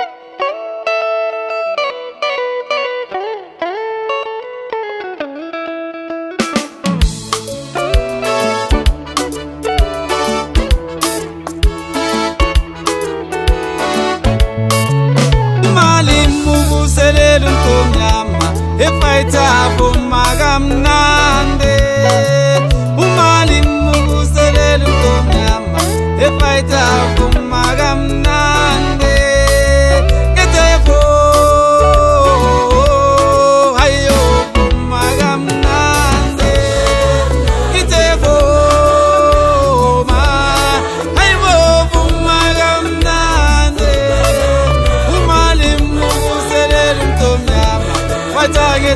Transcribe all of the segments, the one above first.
you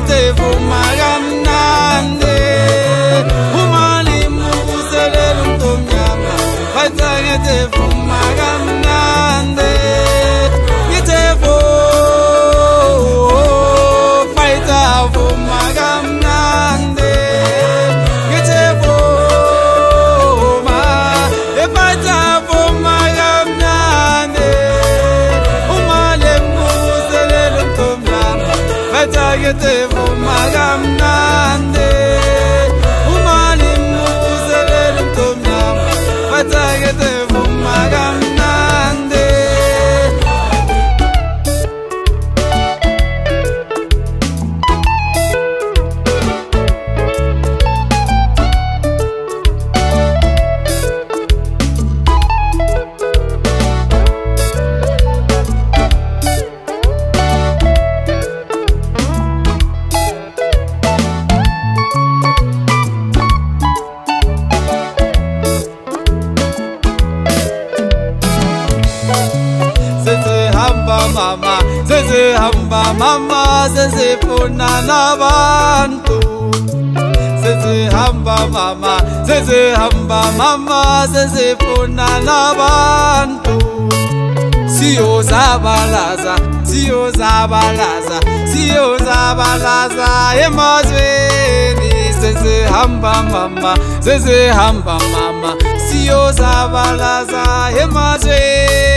Vou magar I a que te formarán hamba sezifuna nabantu sezihamba mama sezihamba mama sezifuna nabantu siyozabalaza siyozabalaza siyozabalaza emazweni sezihamba mama sezihamba mama siyozabalaza emazweni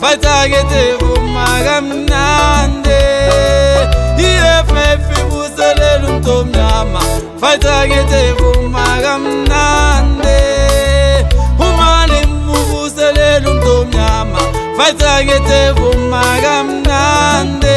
fatakete kumakamnande i-ff buselela umtomnyama fatakete kumakamnande umali mubuselela umtomnyama fatakete kumakamnande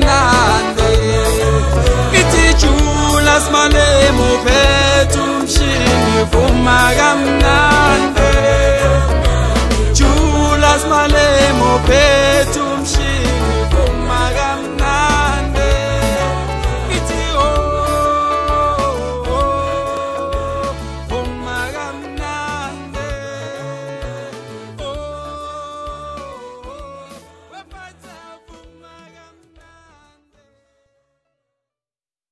magandante, chulas malemo